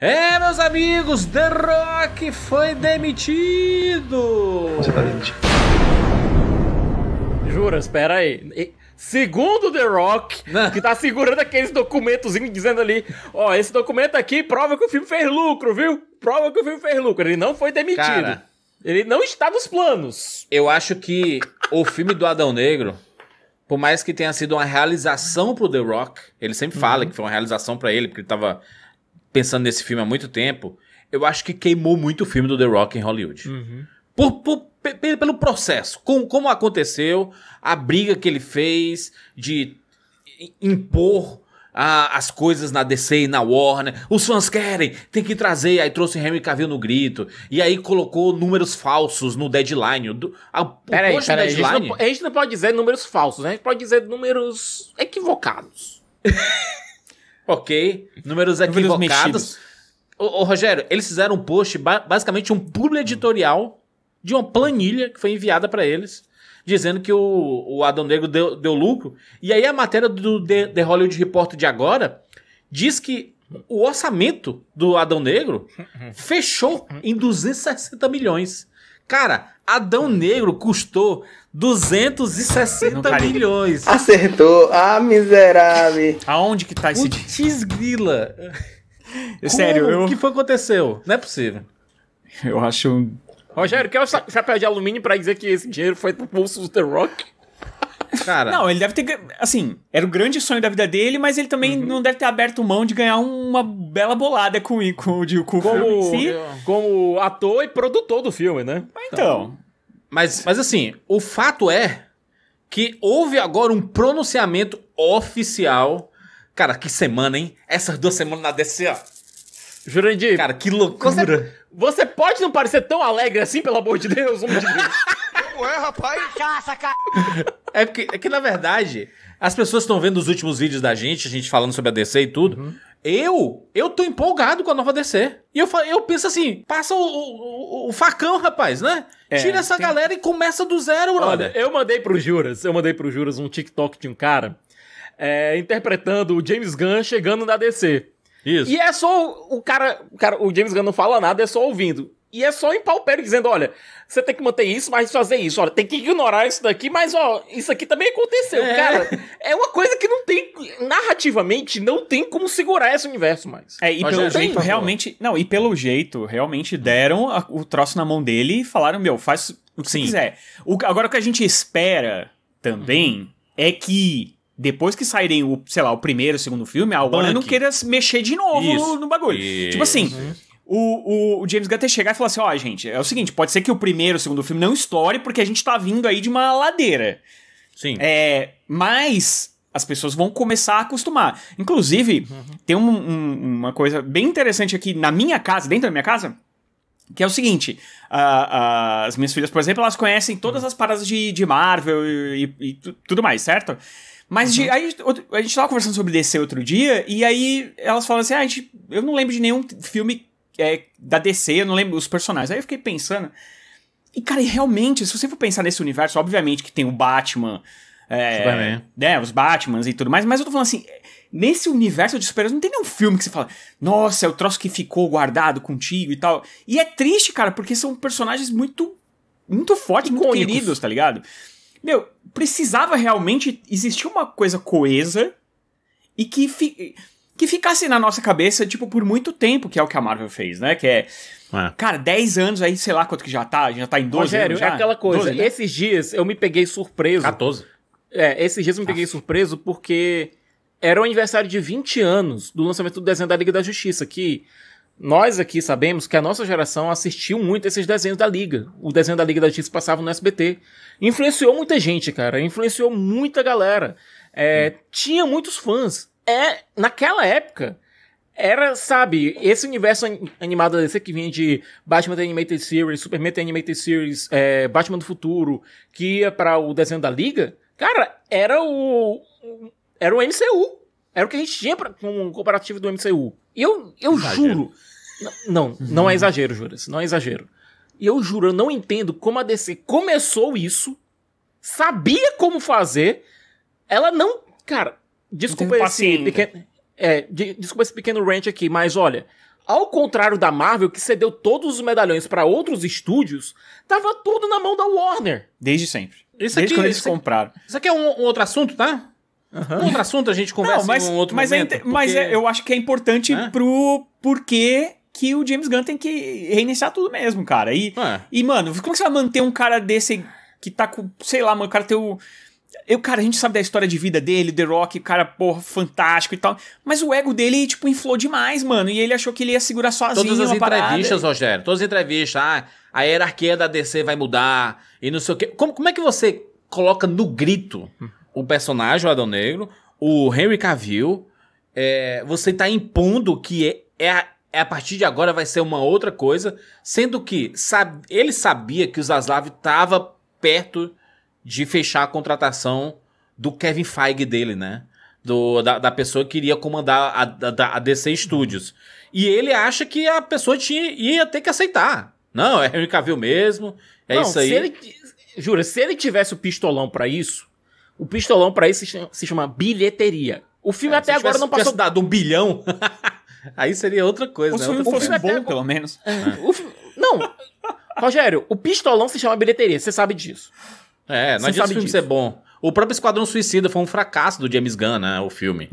É, meus amigos, The Rock foi demitido! Você tá demitido. Jura, espera aí. Segundo The Rock, Não. que tá segurando aqueles documentozinhos dizendo ali, ó, esse documento aqui prova que o filme fez lucro, viu? Prova que o filme fez lucro. Ele não foi demitido. Cara. Ele não está nos planos. Eu acho que o filme do Adão Negro, por mais que tenha sido uma realização pro The Rock, ele sempre fala que foi uma realização pra ele, porque ele tava pensando nesse filme há muito tempo. Eu acho que queimou muito o filme do The Rock em Hollywood. Por, por- pe- pelo processo, com, como aconteceu, a briga que ele fez de impor ah, as coisas na DC e na Warner. Os fãs querem, tem que trazer. Aí trouxe Henry Cavill no grito. E aí colocou números falsos no deadline. Do- a, Peraí, peraí. A gente, deadline. não, a gente não pode dizer números falsos, né? A gente pode dizer números equivocados. Ok. Números equivocados. Ô, ô, Rogério, eles fizeram um post, ba- basicamente um publi editorial de uma planilha que foi enviada pra eles, dizendo que o, o Adão Negro deu, deu lucro. E aí a matéria do The, The Hollywood Report de agora diz que o orçamento do Adão Negro fechou em 260 milhões. Cara, Adão Negro custou 260 Não, cara, milhões. Acertou. Ah, miserável. Aonde que tá esse dia? Putz grila. Sério, eu, que foi que aconteceu? Não é possível. eu acho. Rogério, quer o cha- chapéu de alumínio pra dizer que esse dinheiro foi pro pulso do The Rock? Cara, Não, ele deve ter. Assim, era o grande sonho da vida dele, mas ele também Uhum. não deve ter aberto mão de ganhar uma bela bolada com, o- com, de- com o filme em Como, si. como ator e produtor do filme, né? Então, mas, mas assim, o fato é que houve agora um pronunciamento oficial. Cara, que semana, hein? Essas duas semanas na DC, ó. Jurandir, Cara, que loucura. você, você pode não parecer tão alegre assim, pelo amor de Deus, homem de Deus. É porque, é que, na verdade, as pessoas estão vendo os últimos vídeos da gente, a gente falando sobre a DC e tudo. Uhum. Eu, eu tô empolgado com a nova DC. E eu, eu penso assim, passa o, o, o facão, rapaz, né? É, Tira essa tem- galera e começa do zero, Olha, brother. eu mandei pro Juras, eu mandei pro Juras um TikTok de um cara é, interpretando o James Gunn chegando na DC. Isso. E é só o cara, o cara, o James Gunn não fala nada, é só ouvindo. E é só em palpério dizendo, olha, você tem que manter isso, mas fazer isso. Olha, tem que ignorar isso daqui, mas ó, isso aqui também aconteceu. É. Cara, é uma coisa que não tem, narrativamente, não tem como segurar esse universo mais. é, e pelo tem, jeito, favor. realmente. Não, e pelo jeito, realmente deram a- o troço na mão dele e falaram: meu, faz o que você Sim. quiser. O- agora, o que a gente espera também é que. Depois que saírem o, sei lá, o primeiro, o segundo filme, a Warner não queira se mexer de novo no, no bagulho. Isso. Tipo assim, o, o, o James Gunn ter chegar e falar assim: ó, gente, é o seguinte, pode ser que o primeiro, o segundo filme não estoure, porque a gente tá vindo aí de uma ladeira. Sim. É, mas as pessoas vão começar a acostumar. Inclusive, tem um- um- uma coisa bem interessante aqui na minha casa, dentro da minha casa, que é o seguinte: a- a- as minhas filhas, por exemplo, elas conhecem todas as paradas de, de Marvel e, e- e tu- tudo mais, certo? Mas de- aí a gente tava conversando sobre DC outro dia, e aí elas falam assim: ah, a gente, eu não lembro de nenhum filme é, da DC, eu não lembro os personagens. Aí eu fiquei pensando. E, cara, e realmente, se você for pensar nesse universo, obviamente que tem o Batman, é, Superman. né, os Batmans e tudo mais, mas eu tô falando assim, nesse universo de super não tem nenhum filme que você fala, nossa, é o troço que ficou guardado contigo e tal. E é triste, cara, porque são personagens muito, muito fortes, muito queridos, tá ligado? Meu, precisava realmente existir uma coisa coesa e que, fi- que ficasse na nossa cabeça, tipo, por muito tempo, que é o que a Marvel fez, né? Que é, É. cara, 10 anos aí, sei lá quanto que já tá, já tá em 12 Rogério, anos já? é aquela coisa. 12, né? Esses dias eu me peguei surpreso. 14. É, esses dias eu me peguei surpreso porque era o aniversário de 20 anos do lançamento do desenho da Liga da Justiça, que nós aqui sabemos que a nossa geração assistiu muito esses desenhos da Liga. O desenho da Liga da Justiça passava no SBT. Influenciou muita gente, cara. Influenciou muita galera. É, tinha muitos fãs. É, naquela época, era, sabe, esse universo an- animado da DC que vinha de Batman The Animated Series, Superman The Animated Series, é, Batman do Futuro, que ia para o desenho da Liga, cara, era o. Era o MCU. Era o que a gente tinha pra, como comparativo do MCU. E eu, eu Exagero. juro. Não, não é exagero, Juras. Não é exagero. E eu juro, eu não entendo como a DC começou isso, sabia como fazer, ela não. Cara, desculpa esse pequeno. É, de- desculpa esse pequeno rant aqui, mas olha, Ao contrário da Marvel, que cedeu todos os medalhões pra outros estúdios, tava tudo na mão da Warner. Desde sempre. Isso Desde aqui- quando eles isso compraram. Isso aqui é um, um outro assunto, tá? Um outro assunto a gente conversa Não, mas, em um outro mas, é momento. mas porque- é- eu acho que é importante É? pro porquê que o James Gunn tem que reiniciar tudo mesmo, cara. E, É. e, mano, como que você vai manter um cara desse que tá com, sei lá, mano, o cara tem o. Eu, cara, a gente sabe da história de vida dele, The Rock, cara, porra, fantástico e tal. Mas o ego dele, tipo, inflou demais, mano. E ele achou que ele ia segurar sozinho Todas as a parada. entrevistas, Rogério, todas as entrevistas, ah, a hierarquia da DC vai mudar e não sei o quê. Como, como é que você coloca no grito o personagem, o Adão Negro, o Henry Cavill, é, você tá impondo que é, é, a, é a partir de agora vai ser uma outra coisa, sendo que sab- ele sabia que o Zaslav tava perto de fechar a contratação do Kevin Feige dele, né? Do, da, da pessoa que iria comandar a, da- a DC Studios. E ele acha que a pessoa tinha, ia ter que aceitar. Não, é Henry Cavill mesmo, é Não, isso aí. Se ele, jura, se ele tivesse o pistolão pra isso, o pistolão pra isso se chama, se chama bilheteria. O filme É, até se agora tivesse- não passou. tivesse dado um bilhão, aí seria outra coisa. Ou né? se o filme Outra fosse bom, agora- pelo menos. O fi- Não, Rogério, o pistolão se chama bilheteria, você sabe disso. É, não Você adianta o filme disso. ser bom. O próprio Esquadrão Suicida foi um fracasso do James Gunn, né? O filme.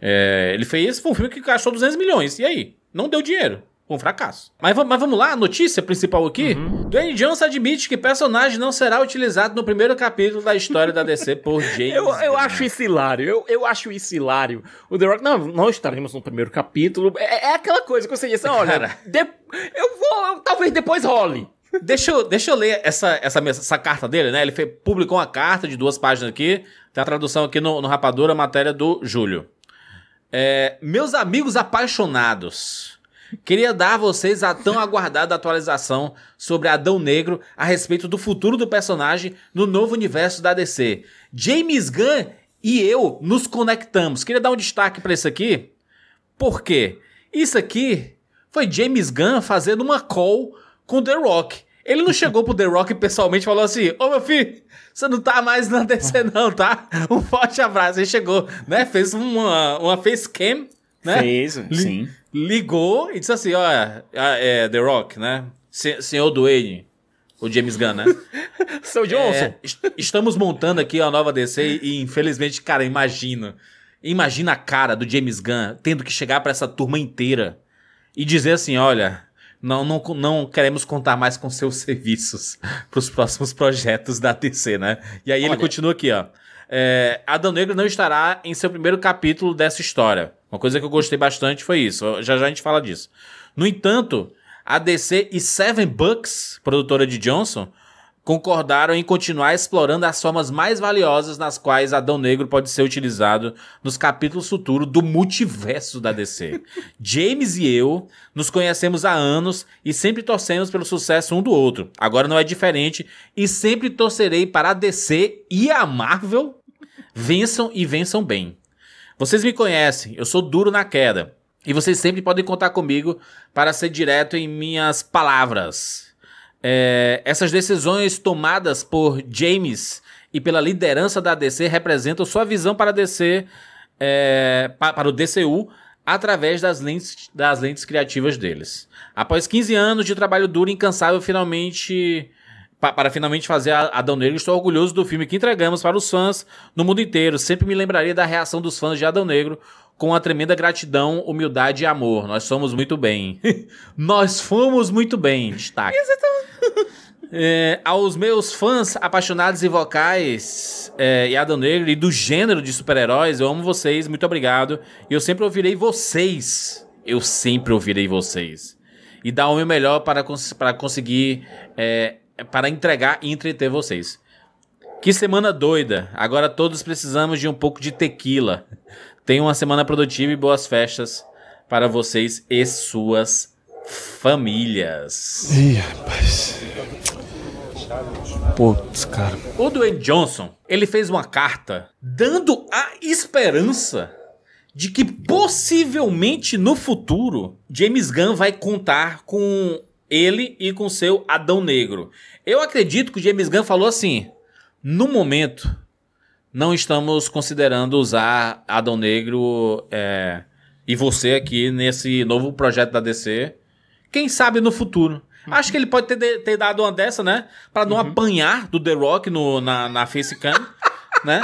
É, ele fez, foi um filme que gastou 200 milhões. E aí? Não deu dinheiro. Foi um fracasso. Mas, mas vamos lá, a notícia principal aqui. Dwayne Johnson admite que personagem não será utilizado no primeiro capítulo da história da DC por James Eu, eu acho isso hilário, eu, eu acho isso hilário. O The Rock, não, não estaremos no primeiro capítulo. É, é aquela coisa que você disse, olha, Cara. de- eu vou, talvez depois role. Deixa eu, deixa eu ler essa, essa, essa carta dele, né? Ele fez, publicou uma carta de duas páginas aqui. Tem a tradução aqui no, no Rapadura, matéria do Júlio. É, meus amigos apaixonados, queria dar a vocês a tão aguardada atualização sobre Adão Negro a respeito do futuro do personagem no novo universo da DC. James Gunn e eu nos conectamos. Queria dar um destaque para isso aqui. Por quê? Isso aqui foi James Gunn fazendo uma call com The Rock. Ele não chegou pro The Rock pessoalmente e falou assim: Ô meu filho, você não tá mais na DC, não, tá? Um forte abraço. Ele chegou, né? Fez uma, uma facecam, né? Fez, sim. Ligou e disse assim: Olha, é, The Rock, né? Se- senhor Dwayne, o James Gunn, né? Seu Johnson. É, est- estamos montando aqui a nova DC e, infelizmente, cara, imagina. Imagina a cara do James Gunn tendo que chegar pra essa turma inteira e dizer assim: olha, não, não, não queremos contar mais com seus serviços pros próximos projetos da DC, né? E aí ele Olha. continua aqui, ó. É, Adão Negro não estará em seu primeiro capítulo dessa história. Uma coisa que eu gostei bastante foi isso. Já já a gente fala disso. No entanto, a DC e Seven Bucks, produtora de Johnson, concordaram em continuar explorando as formas mais valiosas nas quais Adão Negro pode ser utilizado nos capítulos futuros do multiverso da DC. James e eu nos conhecemos há anos e sempre torcemos pelo sucesso um do outro. Agora não é diferente e sempre torcerei para a DC e a Marvel vençam e vençam bem. Vocês me conhecem, eu sou duro na queda. E vocês sempre podem contar comigo para ser direto em minhas palavras. É, essas decisões tomadas por James e pela liderança da DC representam sua visão para a DC, é, pa- para o DCU, através das lentes, das lentes criativas deles. Após 15 anos de trabalho duro e incansável, finalmente pa- para finalmente fazer Adão Negro, estou orgulhoso do filme que entregamos para os fãs no mundo inteiro. Sempre me lembrarei da reação dos fãs de Adão Negro com uma tremenda gratidão, humildade e amor. Nós somos muito bem. Nós fomos muito bem. Destaque. É, aos meus fãs apaixonados e vocais é, e Adão Negro e do gênero de super-heróis, eu amo vocês, muito obrigado. E eu sempre ouvirei vocês. Eu sempre ouvirei vocês. E dar o meu melhor para, cons para conseguir, é, para entregar e entreter vocês. Que semana doida. Agora todos precisamos de um pouco de tequila. Tenham uma semana produtiva e boas festas para vocês e suas famílias. Ih, rapaz. Putz, cara. O Dwayne Johnson, ele fez uma carta dando a esperança de que possivelmente no futuro James Gunn vai contar com ele e com seu Adão Negro. Eu acredito que o James Gunn falou assim: no momento não estamos considerando usar Adão Negro é, E você aqui nesse novo projeto da DC. Quem sabe no futuro. Acho que ele pode ter, ter dado uma dessa, né? Pra não apanhar do The Rock no, na, na facecam, né?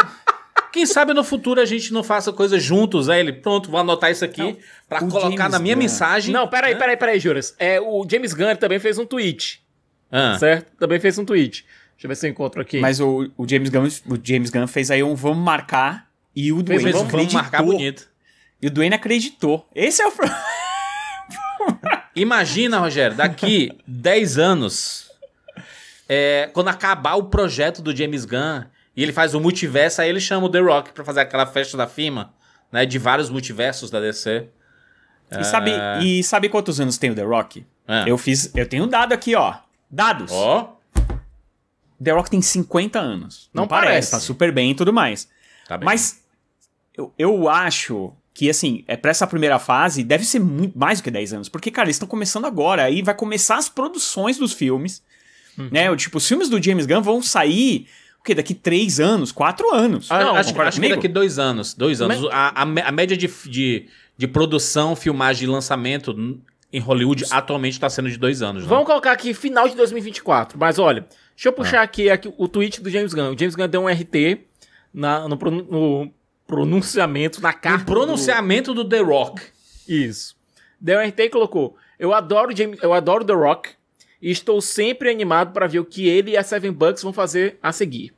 Quem sabe no futuro a gente não faça coisas juntos, né? Ele, pronto, vou anotar isso aqui pra o colocar James na minha Gunn. mensagem. Não, peraí, né? peraí, peraí, Juras. É, o James Gunn também fez um tweet, Ah. certo? Também fez um tweet. Deixa eu ver se eu encontro aqui. Mas o, o James Gunn, o James Gunn fez aí um vamos marcar e o Dwayne Fez, vamos, vamos acreditou. marcar bonito. E o Dwayne acreditou. Esse é o pro- Imagina, Rogério, daqui 10 anos, é, quando acabar o projeto do James Gunn e ele faz o multiverso, aí ele chama o The Rock pra fazer aquela festa da firma, né? De vários multiversos da DC. E sabe, e sabe quantos anos tem o The Rock? Ah. Eu fiz, eu tenho um dado aqui, ó. Dados. Ó, The Rock tem 50 anos. Não, Não parece, parece. tá super bem e tudo mais. tá bem. Mas eu, eu acho que, assim, é pra essa primeira fase, deve ser muito mais do que 10 anos. Porque, cara, eles estão começando agora. Aí vai começar as produções dos filmes. Uhum. Né? O, Tipo, os filmes do James Gunn vão sair, o quê? Daqui 3 anos, 4 anos. Ah, Não, acho, acho que daqui dois anos. Dois anos. Mas- A, a, a média de, de, de produção, filmagem e lançamento em Hollywood atualmente tá sendo de dois anos. né? Vamos colocar aqui final de 2024. Mas olha, deixa eu puxar aqui, aqui o tweet do James Gunn. O James Gunn deu um RT na, no, no pronunciamento, na carta. O pronunciamento do The Rock. do- Isso. Deu um RT e colocou: Eu adoro, James, eu adoro The Rock e estou sempre animado para ver o que ele e a Seven Bucks vão fazer a seguir.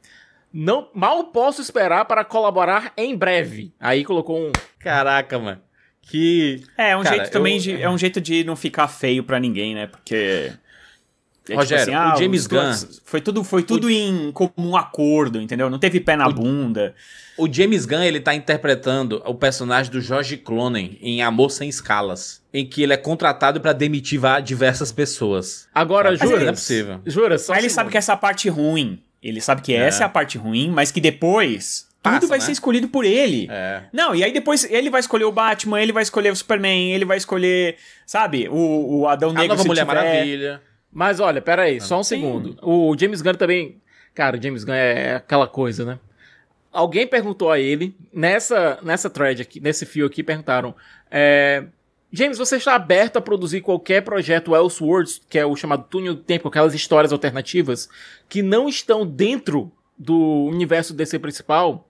Não, mal posso esperar para colaborar em breve. Aí colocou um. Caraca, mano. Que. É, é um Cara, jeito também eu- de. É um jeito de não ficar feio pra ninguém, né? Porque. é tipo Rogério, o James dois- Foi tudo, foi tudo em comum acordo, entendeu? Não teve pé na bunda. O James Gunn, ele tá interpretando o personagem do George Clooney em Amor Sem Escalas, em que ele é contratado pra demitir diversas pessoas. Agora, Mas jura? não é possível. Jura, só Mas ele sabe que essa é a parte ruim. Ele sabe que essa é a parte ruim, mas que depois Passa, tudo vai né? ser escolhido por ele. É. Não, e aí depois ele vai escolher o Batman, ele vai escolher o Superman, ele vai escolher, sabe, o, o Adão A Negro nova se Mulher tiver. Maravilha. Mas olha, pera aí, só um segundo. O James Gunn também. Cara, o James Gunn é aquela coisa, né? Alguém perguntou a ele, nessa, nessa thread aqui, nesse fio aqui, perguntaram: é, James, você está aberto a produzir qualquer projeto Elseworlds, que é o chamado Túnel do Tempo, aquelas histórias alternativas, que não estão dentro do universo DC principal?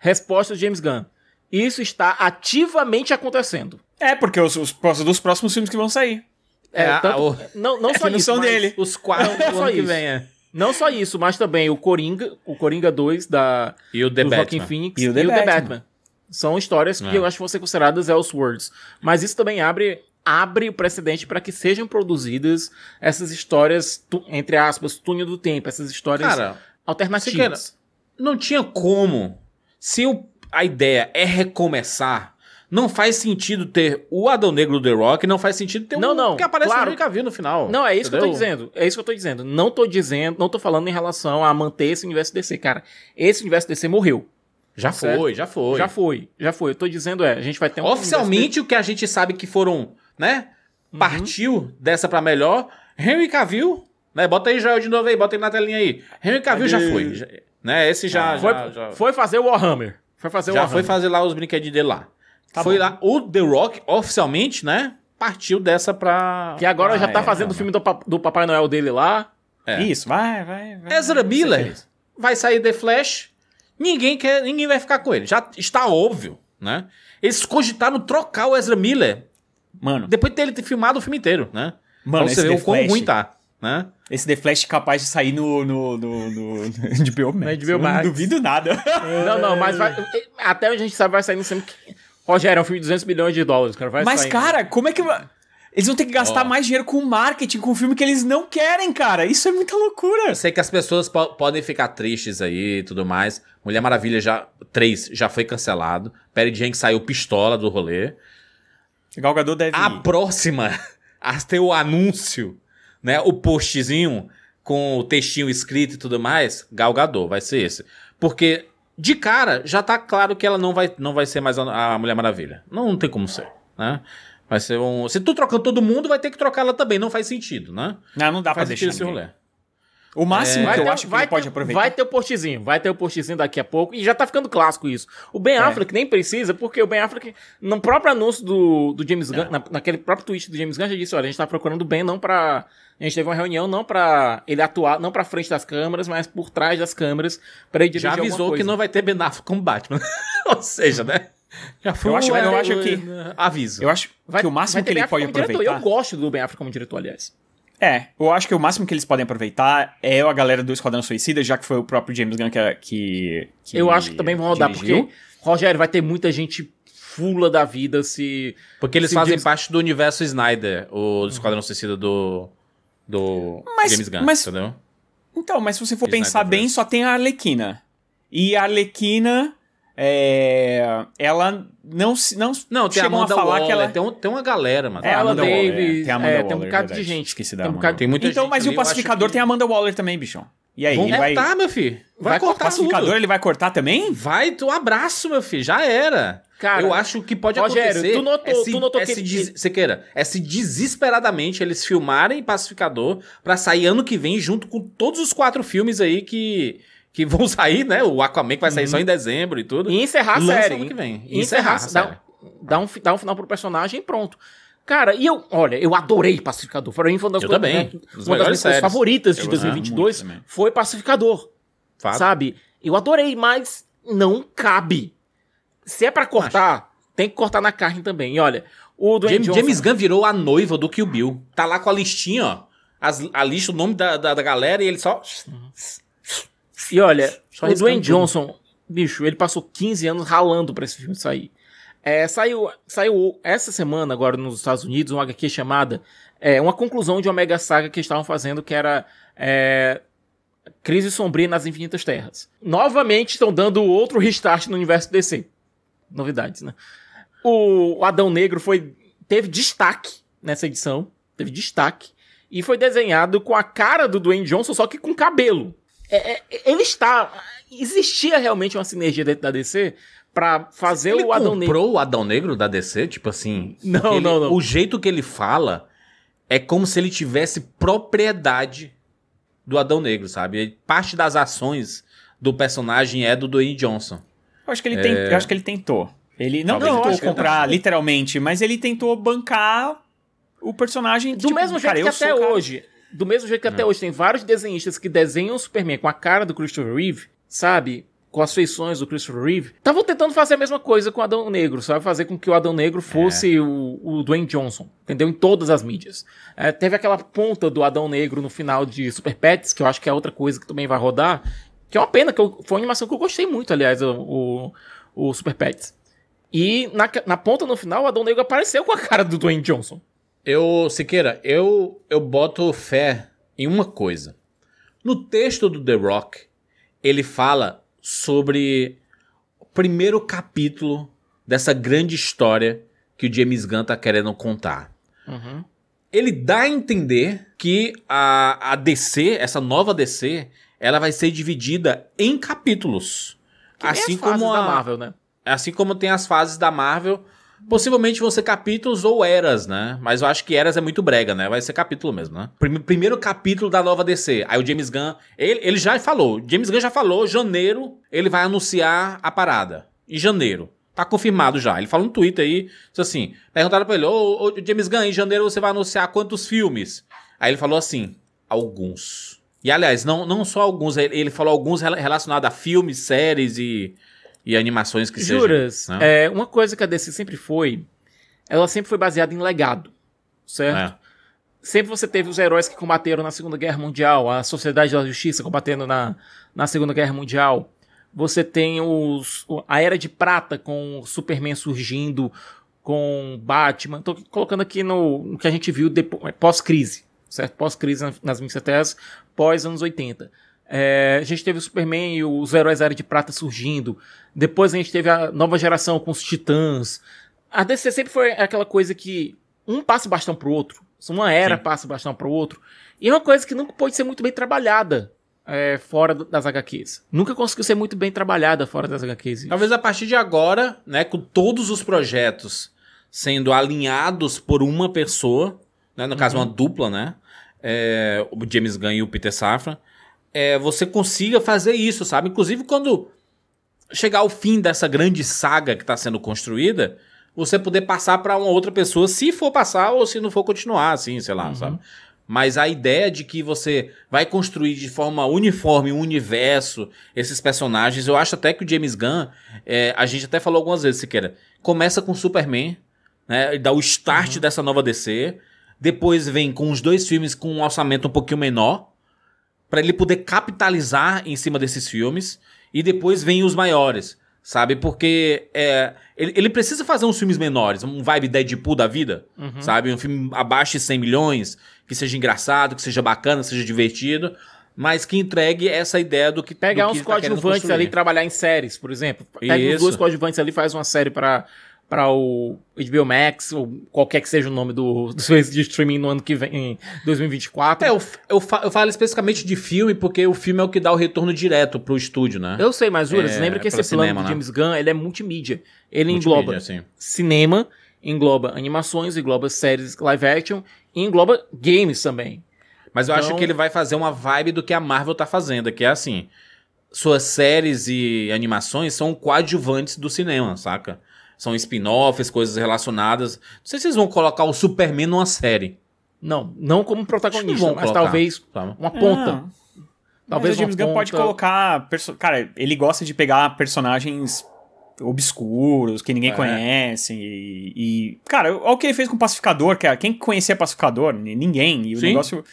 Resposta do James Gunn. Isso está ativamente acontecendo. É, porque os, os, os dos próximos filmes que vão sair. É, É, tanto- o- não, não é só que não isso, são mas- dele. Os quatro Não, ano que isso. vem, é. Não só isso, mas também o Coringa, o Coringa 2 da E o The do Batman. Phoenix E e o o The The, Batman. Batman. São histórias que É. eu acho que vão ser consideradas Elseworlds. Mas isso também abre abre o precedente para que sejam produzidas essas histórias, tu- entre aspas, túnel do tempo, essas histórias Cara, alternativas. não tinha como. Se o- a ideia é recomeçar, não faz sentido ter o Adão Negro do The Rock, não faz sentido ter Não, um não, que aparece claro. no Henry Cavill no final. Não, é isso que eu tô entendeu? dizendo. É isso que eu tô dizendo. Não tô dizendo, não tô falando em relação a manter esse universo DC, cara. Esse universo DC morreu. Já Certo. foi, já foi. Já foi, já foi. Eu tô dizendo é, a gente vai ter um Oficialmente, o que a gente sabe que foram, né? Uhum. Partiu dessa pra melhor. Henry Cavill, né? Bota aí, Joel, de novo aí, bota aí na telinha aí. Henry Cavill já foi. Né? Esse já, Foi, já, já, foi fazer o Warhammer. Foi fazer o já Warhammer. foi fazer lá os brinquedinhos dele lá. Tá foi bom. lá. O The Rock, oficialmente, né? Partiu dessa pra. Que agora Ah, já tá é, fazendo o filme do, pa- do Papai Noel dele lá. É. Isso, vai, vai, vai. Ezra Miller vai sair The Flash. Ninguém quer, ninguém vai ficar com ele. Já está óbvio, né? Eles cogitaram trocar o Ezra Miller Mano, depois de ter ele ter filmado o filme inteiro, né? Mano, pra você esse ver The o quão Flash- ruim tá, né? esse The Flash capaz de sair no, no, no, no, no HBO Max. HBO. Não duvido nada. Não, não, mas vai. Até onde a gente sabe, vai sair no cinema. que- Rogério, é um filme de 200 milhões de dólares, cara. Vai Mas, sair. cara, como é que... Eles vão ter que gastar Ó. mais dinheiro com marketing, com um filme que eles não querem, cara. Isso é muita loucura. Eu sei que as pessoas po- podem ficar tristes aí e tudo mais. Mulher Maravilha já 3 já foi cancelado. Perry Jenkins saiu pistola do rolê. Gal Gadot deve A ir. próxima a ter o anúncio, né? O postzinho com o textinho escrito e tudo mais, Gal Gadot, vai ser esse. Porque de cara já tá claro que ela não vai, não vai ser mais a, a Mulher Maravilha. Não, não tem como ser, né? Vai ser um. Se tu trocando todo mundo, vai ter que trocar ela também. Não faz sentido, né? Não, não dá pra faz deixar esse rolê. O máximo Vai que eu ter- acho que ele pode ter- aproveitar. Vai ter o postzinho, vai ter o postzinho daqui a pouco. E já tá ficando clássico isso. O Ben É. Affleck nem precisa, porque o Ben Affleck, no próprio anúncio do, do James É. Gunn, na- naquele próprio tweet do James Gunn, já disse: olha, a gente tá procurando o Ben não pra. A gente teve uma reunião não pra ele atuar, não pra frente das câmeras, mas por trás das câmeras, pra ele dirigir Já avisou que não vai ter Ben Affleck como Batman. Ou seja, né? Já foi Eu acho- um- eu acho que- Aviso. Eu acho Vai- que o máximo que ele pode como diretor. aproveitar. Eu gosto do Ben Affleck como diretor, aliás. É, eu acho que o máximo que eles podem aproveitar é a galera do Esquadrão Suicida, já que foi o próprio James Gunn que. que, que eu acho que também vão rodar, dirigiu. porque, Rogério, vai ter muita gente fula da vida se. Porque eles Se fazem James- parte do universo Snyder, o Esquadrão Suicida do, do Mas- James Gunn, mas- entendeu? Então, mas se você for Snyder pensar bem, só tem a Arlequina. E a Arlequina. É, ela não se- não Não, tem a Amanda a falar Waller, que ela tem, um- tem uma galera, mano. É, a Ela Amanda Waller, Davis, é, tem a Amanda é, tem um Waller, bocado de gente. Esqueci da Tem um bocado- Tem muita Então, gente mas e o pacificador que- tem a Amanda Waller também, bichão. E aí, Vão ele vai. cortar, meu filho. Vai, Vai cortar O pacificador tudo. ele vai cortar também? Vai, tu abraço, meu filho. Já era. Cara, eu acho que pode Rogério, acontecer. tu notou- é se, tu notou é que se des- Você queira. É se desesperadamente eles filmarem Pacificador pra sair ano que vem junto com todos os quatro filmes aí que, que vão sair, né? O Aquaman que vai sair só em dezembro e tudo. E encerrar a Lança série. ano que vem. E encerrar, a dá, série. dá um, dá um final pro personagem e pronto. Cara, e eu, olha, eu adorei Pacificador. Pra mim foi uma das Eu coisas, também. né, uma das minhas séries. favoritas de Eu gostava 2022 muito também. foi Pacificador. Fato. Sabe? Eu adorei, mas não cabe. Se é pra cortar, tem que cortar na carne também. E olha, o Dwayne James, Johnson... James Gunn virou a noiva do Kill Bill. Tá lá com a listinha, ó. As- a lista, o nome da, da, da galera e ele só. E olha, Só o Dwayne. Johnson, bicho, ele passou 15 anos ralando pra esse filme sair. É, saiu, saiu essa semana, agora nos Estados Unidos, uma HQ chamada é, Uma conclusão de uma mega saga que estavam fazendo, que era é, Crise Sombria nas Infinitas Terras. Novamente estão dando outro restart no universo DC. Novidades, né? O, o Adão Negro foi, teve destaque nessa edição. Teve destaque. E foi desenhado com a cara do Dwayne Johnson, só que com cabelo. É, é, ele está. Existia realmente uma sinergia dentro da DC pra fazer Ele o Adão Negro. comprou o Adão Negro da DC, tipo assim. Não, ele- não, não. O jeito que ele fala é como se ele tivesse propriedade do Adão Negro, sabe? Parte das ações do personagem é do Dwayne Johnson. Eu acho que ele, tem, eu acho que ele tentou. Ele não Talvez tentou comprar não. literalmente, mas ele tentou bancar o personagem Do tipo, mesmo jeito cara, que até cara- hoje. Do mesmo jeito que até hoje tem vários desenhistas que desenham o Superman com a cara do Christopher Reeve, sabe? Com as feições do Christopher Reeve. Estavam tentando fazer a mesma coisa com o Adão Negro, sabe? Fazer com que o Adão Negro fosse o, o Dwayne Johnson, entendeu? Em todas as mídias. É, teve aquela ponta do Adão Negro no final de Super Pets, que eu acho que é outra coisa que também vai rodar. Que é uma pena, que eu- foi uma animação que eu gostei muito, aliás, o, o, o Super Pets. E na, na ponta no final, o Adão Negro apareceu com a cara do Dwayne Johnson. Eu, Siqueira, eu, eu boto fé em uma coisa. No texto do The Rock, ele fala sobre o primeiro capítulo dessa grande história que o James Gunn tá querendo contar. Uhum. Ele dá a entender que a, a DC, essa nova DC, ela vai ser dividida em capítulos. Que assim as como a, da Marvel, né? Assim como tem as fases da Marvel, possivelmente vão ser capítulos ou eras, né? Mas eu acho que eras é muito brega, né? Vai ser capítulo mesmo, né? Prime- Primeiro capítulo da nova DC. Aí o James Gunn, ele, ele já falou, James Gunn já falou, janeiro ele vai anunciar a parada. Em janeiro. Tá confirmado já. Ele falou no Twitter aí, assim, perguntaram pra ele, ô, ô James Gunn, em janeiro você vai anunciar quantos filmes? Aí ele falou assim, alguns. E aliás, não, não só alguns, ele, falou alguns rela- relacionados a filmes, séries e, e animações que Juras, sejam. né? é, uma coisa que a DC sempre foi, ela sempre foi baseada em legado, certo? É. Sempre você teve os heróis que combateram na Segunda Guerra Mundial, a Sociedade da Justiça combatendo na, na Segunda Guerra Mundial. Você tem os, a Era de Prata com o Superman surgindo, com Batman. Tô colocando aqui no, no que a gente viu depois, pós-crise, certo? Pós-crise na- nas 27 pós anos 80. É, a gente teve o Superman e os heróis da Era de Prata surgindo. Depois a gente teve a nova geração com os Titãs. A DC sempre foi aquela coisa que um passa o bastão pro outro. Uma era Sim. passa o bastão pro outro. E é uma coisa que nunca pôde ser muito bem trabalhada é, fora das HQs. Nunca conseguiu ser muito bem trabalhada fora das HQs. Talvez a partir de agora, né, com todos os projetos sendo alinhados por uma pessoa, né, no caso uma dupla, né, é, o James Gunn e o Peter Safran, é, você consiga fazer isso, sabe? Inclusive quando chegar ao fim dessa grande saga que está sendo construída, você poder passar para uma outra pessoa, se for passar ou se não for continuar, assim, sei lá, Uhum. sabe? Mas a ideia de que você vai construir de forma uniforme um universo, esses personagens, eu acho até que o James Gunn, é, a gente até falou algumas vezes, Siqueira, começa com Superman, né? Dá o start Uhum. dessa nova DC. Depois vem com os dois filmes com um orçamento um pouquinho menor, para ele poder capitalizar em cima desses filmes. E depois vem os maiores, sabe? Porque é, ele, ele precisa fazer uns filmes menores, um vibe Deadpool da vida, Uhum. sabe? Um filme abaixo de 100 milhões, que seja engraçado, que seja bacana, que seja divertido, mas que entregue essa ideia do que Pegar do que uns tá coadjuvantes ali e trabalhar em séries, por exemplo. Pega Isso. dois coadjuvantes ali e faz uma série pra, pra o HBO Max, ou qualquer que seja o nome do, do serviço de streaming no ano que vem, em 2024. É, eu, eu, fa- eu falo especificamente de filme, porque o filme é o que dá o retorno direto pro estúdio, né? Eu sei, mas Juras, É, lembra que esse plano cinema, do né? James Gunn, ele é multimídia. Ele Multimídia, engloba assim. cinema, engloba animações, engloba séries live action e engloba games também. Mas eu acho Então- que ele vai fazer uma vibe do que a Marvel tá fazendo, que é assim: suas séries e animações são coadjuvantes do cinema, saca? São spin-offs, coisas relacionadas. Não sei se vocês vão colocar o Superman numa série. Não, não como protagonista, mas colocar, talvez uma ponta. Não. Talvez Mas o James Gunn pode colocar. perso- Cara, ele gosta de pegar personagens obscuros, que ninguém É. conhece. E, e- Cara, olha o que ele fez com o Pacificador, cara. Quem conhecia Pacificador? Ninguém. E o Sim. negócio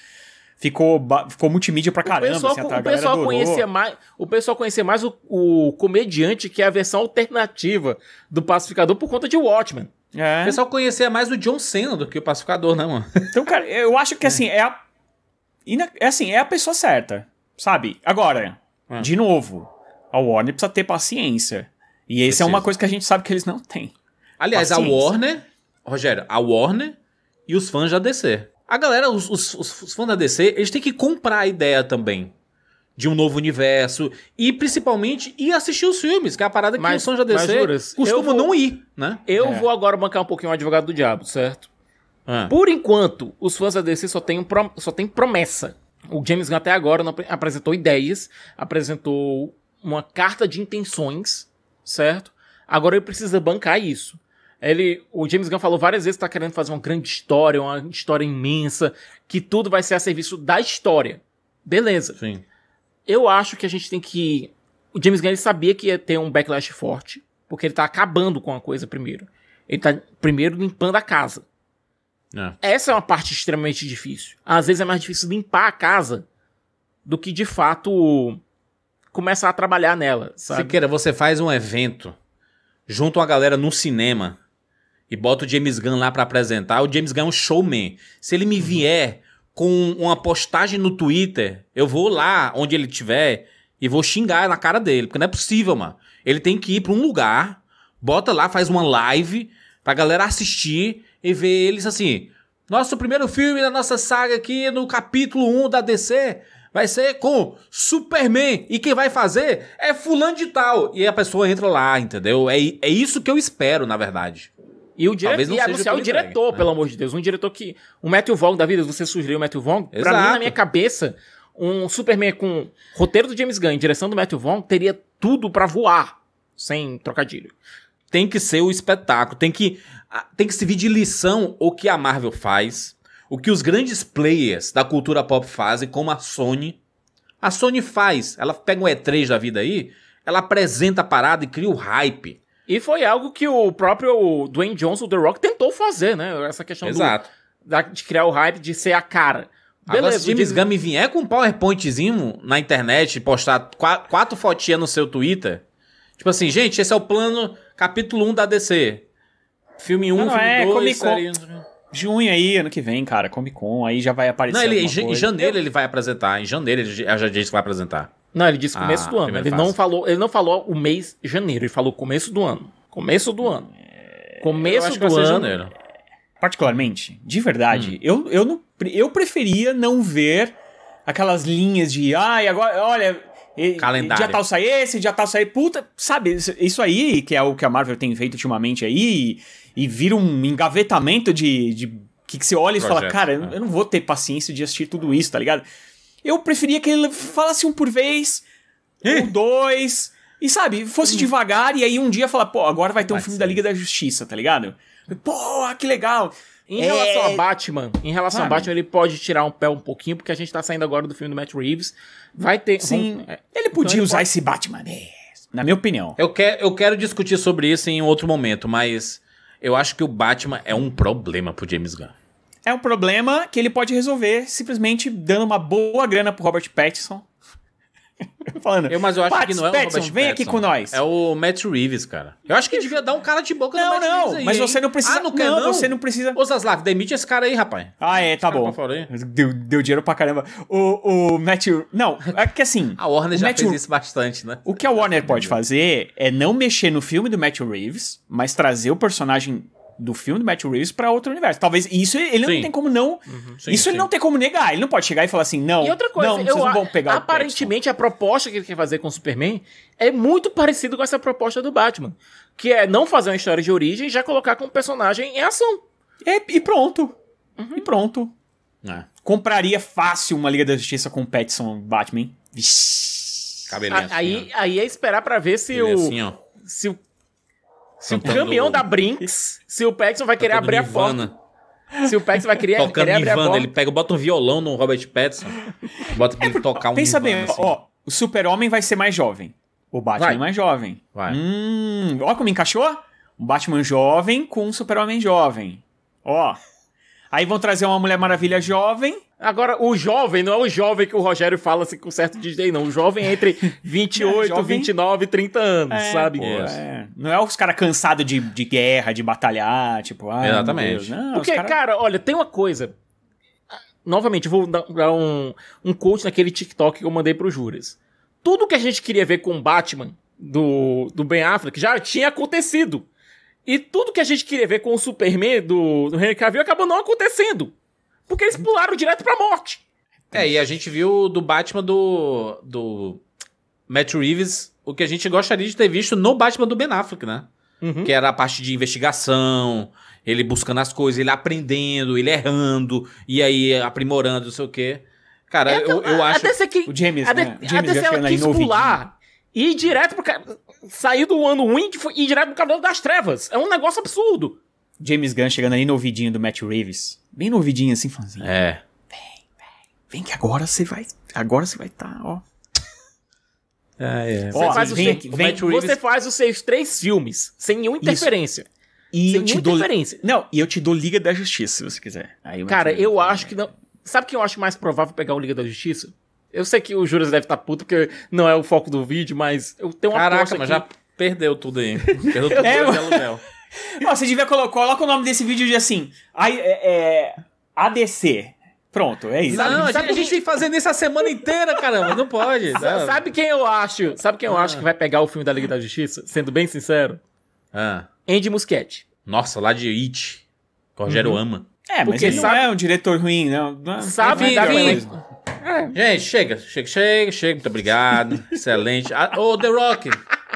ficou, ficou multimídia pra O caramba. pessoal, assim, a o pessoal conhecia mais, o pessoal conhecia mais o, o comediante que é a versão alternativa do Pacificador por conta de Watchmen. É. O pessoal conhecia mais o John Cena do que o Pacificador, né, mano? Então, cara, eu acho que assim, é a. É assim, é a pessoa certa. Sabe? Agora, Ah. de novo, a Warner precisa ter paciência. E essa é uma coisa que a gente sabe que eles não têm. Aliás, a Paciência. Warner, Rogério, a Warner e os fãs da DC. A galera, os, os- os- os fãs da DC, eles têm que comprar a ideia também de um novo universo e principalmente ir assistir os filmes, que é a parada que Mas- os fãs da mas, DC eu costumam vou- não ir, né? Eu É. vou agora bancar um pouquinho o advogado do diabo, certo? Ah. Por enquanto, os fãs da DC só têm, um pro- só têm promessa. O James Gunn até agora não apre- apresentou ideias, apresentou uma carta de intenções, certo? Agora ele precisa bancar isso. Ele, o James Gunn falou várias vezes que está querendo fazer uma grande história, uma história imensa, que tudo vai ser a serviço da história. Beleza. Sim. Eu acho que a gente tem que. O James Gunn ele sabia que ia ter um backlash forte, porque ele tá acabando com a coisa primeiro. Ele tá primeiro limpando a casa. É. Essa é uma parte extremamente difícil. Às vezes é mais difícil limpar a casa do que de fato começar a trabalhar nela, sabe? Siqueira, você faz um evento, junta uma galera no cinema e bota o James Gunn lá pra apresentar. O James Gunn é um showman. Se ele me vier com uma postagem no Twitter, eu vou lá onde ele estiver e vou xingar na cara dele, porque não é possível, mano. Ele tem que ir pra um lugar, bota lá, faz uma live pra galera assistir e ver eles assim. Nosso primeiro filme da nossa saga aqui no capítulo 1 da DC vai ser com Superman. E quem vai fazer é fulano de tal. E a pessoa entra lá, entendeu? É, é isso que eu espero, na verdade. E o dire... Talvez não e anunciar o o diretor, entregue, né? pelo amor de Deus. Um diretor que. O Matthew Vaughn da vida, você sugeriu o Matthew Vaughn. Pra Exato. mim, na minha cabeça, um Superman com roteiro do James Gunn em direção do Matthew Vaughn teria tudo pra voar. Sem trocadilho. Tem que ser o espetáculo. Tem que, tem que servir de lição o que a Marvel faz. O que os grandes players da cultura pop fazem, como a Sony. A Sony faz. Ela pega um E3 da vida aí, ela apresenta a parada e cria o hype. E foi algo que o próprio Dwayne Johnson, The Rock, tentou fazer, né? Essa questão do, Exato. da- de criar o hype, de ser a cara. Agora, se o James Gunn me vier com um PowerPointzinho na internet, postar qua- quatro fotinhas no seu Twitter, tipo assim, gente, esse é o plano capítulo 1 da DC. Filme 1, Não, não, filme é 2, Comic Con. série... Junho aí, ano que vem, cara, Comic Con, aí já vai aparecer. Não, ele, em, coisa. janeiro ele vai apresentar. Em janeiro ele já já disse que vai apresentar. Não, ele disse começo Ah, do ano. Ele fase. não, falou, ele não falou o mês janeiro, ele falou começo do ano. Começo do ano. Eu Começo do ano. janeiro. Particularmente, de verdade, Hum. eu, eu, não, eu preferia não ver aquelas linhas de, ai, agora, olha, Calendário. dia tal sai esse, dia tal sai, puta, sabe, isso- aí, que é o que a Marvel tem feito ultimamente aí, e, e vira um engavetamento de, de que, que você olha e fala, Projeto, cara, eu, é. eu não vou ter paciência de assistir tudo isso, tá ligado? Eu preferia que ele falasse um por vez, ou dois, e sabe, fosse devagar, e aí um dia falar, pô, agora vai ter um Vai filme ser. da Liga da Justiça, tá ligado? Pô, que legal. Em É, relação a Batman, em relação Sabe? a Batman, ele pode tirar um pé um pouquinho, porque a gente tá saindo agora do filme do Matt Reeves. Vai ter. Sim, vamos- é, ele podia Então ele usar pode- esse Batman, é, na minha opinião. Eu, quero, eu quero discutir sobre isso em outro momento, mas eu acho que o Batman é um problema pro James Gunn. É um problema que ele pode resolver simplesmente dando uma boa grana pro Robert Pattinson. Falando, Eu, mas eu acho Pats, que não é o Pattinson, Robert vem aqui Pattinson. com nós. É o Matt Reeves, cara. Eu acho que devia dar um cara de boca no Não, Matt não, Reeves aí, mas você não precisa. Ah, não quer não? você não precisa. Ô, Zaslav, demite esse cara aí, rapaz. Ah, é, tá bom. Deu, deu dinheiro pra caramba. O, o Matt. Não, é que assim. A Warner já Matt- fez isso bastante, né? O que a Warner pode fazer é não mexer no filme do Matt Reeves, mas trazer o personagem do filme do Matt Reeves pra outro universo. Talvez isso ele não Sim. tem como não. Sim, isso ele sim. não tem como negar. Ele não pode chegar e falar assim, não. E outra coisa, não, eu, vocês não vão pegar o aparentemente a proposta que ele quer fazer com o Superman é muito parecido com essa proposta do Batman. Que é não fazer uma história de origem e já colocar como personagem em ação. É, e pronto. Uhum. E pronto. É. Compraria fácil uma Liga da Justiça com o Pattinson Batman. Vixe. Cabelinho A- assim, aí, aí é esperar pra ver se. Ele o, assim, se o, se o caminhão da Brinks, se o Pattinson vai querer Cantando abrir a Nirvana. porta. Se o Pattinson vai querer, Tocando querer abrir a Nirvana, porta. ele pega, bota um violão no Robert Pattinson, bota pra ele tocar um Pensa Nirvana, bem, assim. ó, o Super-Homem vai ser mais jovem. O Batman Vai. é mais jovem. Vai. Hum, ó como encaixou? Um Batman jovem com um Super-Homem jovem. Ó. Aí vão trazer uma Mulher Maravilha jovem. Agora, o jovem não é o jovem que o Rogério fala assim com certo DJ, não. O jovem é entre 28, Jovem- 29 e 30 anos, É, sabe? pô, é. Não é os caras cansados de, de guerra, de batalhar, tipo, ah, Exatamente. Não, Porque, cara- cara, olha, tem uma coisa. Novamente, eu vou dar dar um, um coach naquele TikTok que eu mandei pro Juras. Tudo que a gente queria ver com o Batman do, do Ben Affleck já tinha acontecido. E tudo que a gente queria ver com o Superman do, do Henry Cavill acabou não acontecendo. Porque eles pularam direto pra morte. É, e a gente viu do Batman do, do Matt Reeves o que a gente gostaria de ter visto no Batman do Ben Affleck, né? Uhum. Que era a parte de investigação, ele buscando as coisas, ele aprendendo, ele errando, e aí aprimorando, não sei o quê. Cara, É, eu, eu acho... Até se, que, O James, até, né? O James já se ela aí quis pular e ir direto pro... ca- Sair do ano ruim e foi- ir direto pro Cabelo das Trevas. É um negócio absurdo. James Gunn chegando ali no ouvidinho do Matt Reeves. Bem no ouvidinho assim, falando assim. É. Vem que agora você vai. Agora você vai estar, ó. é. Você Ó, faz o vem vem- Você faz os seus três filmes sem nenhuma interferência. E Sem eu te nenhuma dou. interferência. Não, e eu te dou Liga da Justiça, se você quiser. Cara, Reeves eu acho que não. Sabe quem eu acho mais provável pegar o Liga da Justiça? Eu sei que o Juras deve estar puto, porque não é o foco do vídeo, mas eu tenho uma Caraca, mas aqui. já perdeu tudo aí. Perdeu tudo É, de aluguel. Ó, você devia colocar. Coloca o nome desse vídeo de assim. Aí, é, é, ADC. Pronto, é isso. Não, a, sabe gente, a gente tem que fazer isso a semana inteira, caramba. Não pode. Sa- Não. Sabe quem eu acho? Sabe quem eu acho que vai pegar o filme da Liga da Justiça? Sendo bem sincero? Ah, Andy Muschietti. nossa, lá de It. Rogério ama. É, mas Porque ele sabe- não é um diretor ruim, não. não Sabe, não é. Gente, chega, chega, chega, chega. Muito obrigado. Excelente. Ah, Ô, The Rock.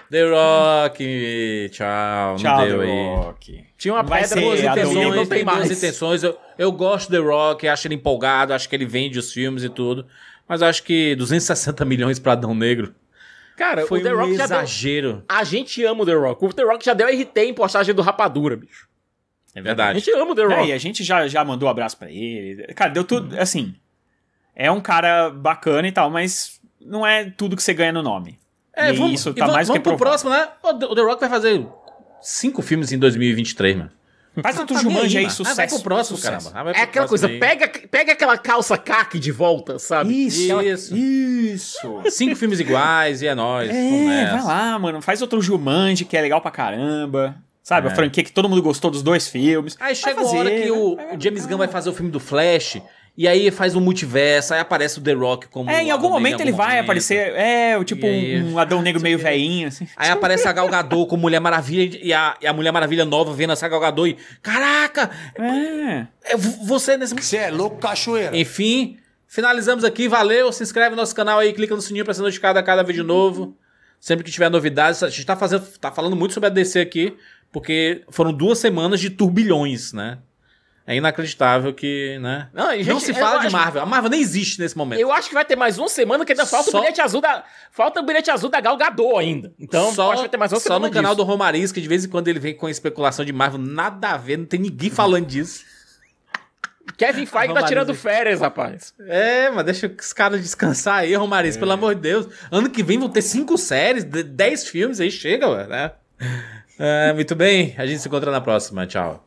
The Rock. Tchau. Tchau, não deu The aí. Rock. Tinha uma Vai pedra boas a intenções, não tem boas mais. intenções. Eu, eu gosto do The Rock, acho ele empolgado, acho que ele vende os filmes e tudo. Mas acho que 260 milhões pra Adão Negro Cara, foi o The um Rock já deu... exagero. A gente ama o The Rock. O The Rock já deu RT em postagem do Rapadura, bicho. É A verdade. gente ama o The É, Rock. e a gente já, já mandou um abraço pra ele. Cara, deu tudo. Assim. É um cara bacana e tal, mas não é tudo que você ganha no nome. É, e vamos, isso e tá va- mais do que vamos pro próximo, né? O The, Rock vai fazer cinco filmes em 2023, mano. Faz outro Tá Jumanji aí, sucesso. Ah, vai pro próximo, sucesso. caramba. Ah, vai pro É aquela coisa, aí. pega, pega aquela calça caque de volta, sabe? Isso, Aquela- Isso. Isso. Cinco filmes iguais e é nóis. vamos É, vai lá, mano. Faz outro Jumanji que é legal pra caramba. Sabe, É. a franquia que todo mundo gostou dos dois filmes. Aí chega uma hora que o, o James Gunn vai fazer o filme do Flash, e aí faz um multiverso, aí aparece o The Rock como. É, em algum Negro momento ele vai momento. aparecer. É, o tipo aí- um Adão Negro meio veinho, assim. Aí aparece a Gal Gadot com Mulher Maravilha e a, e a Mulher Maravilha nova vendo essa Gal Gadot e. Caraca! É. é vo- você nesse. Você é louco, cachoeira. Enfim, finalizamos aqui. Valeu. Se inscreve no nosso canal aí, clica no sininho pra ser notificado a cada vídeo novo. Sempre que tiver novidades, a gente tá, fazendo, tá falando muito sobre a DC aqui, porque foram duas semanas de turbilhões, né? É inacreditável que, né? Não, e, Não gente, se fala de acho- Marvel. A Marvel nem existe nesse momento. Eu acho que vai ter mais uma semana que ainda falta Só- o bilhete azul da. Falta o bilhete azul da Gal Gadot ainda. Então, só, eu acho que vai ter mais uma só semana no canal disso. do Romariz, que de vez em quando ele vem com especulação de Marvel, nada a ver, não tem ninguém falando disso. Kevin Feige tá tirando férias, rapaz. É, mas deixa os caras descansar aí, Romariz, pelo amor de Deus. Ano que vem vão ter cinco séries, de- dez filmes, aí chega, ué, né? É, muito bem, a gente se encontra na próxima, tchau.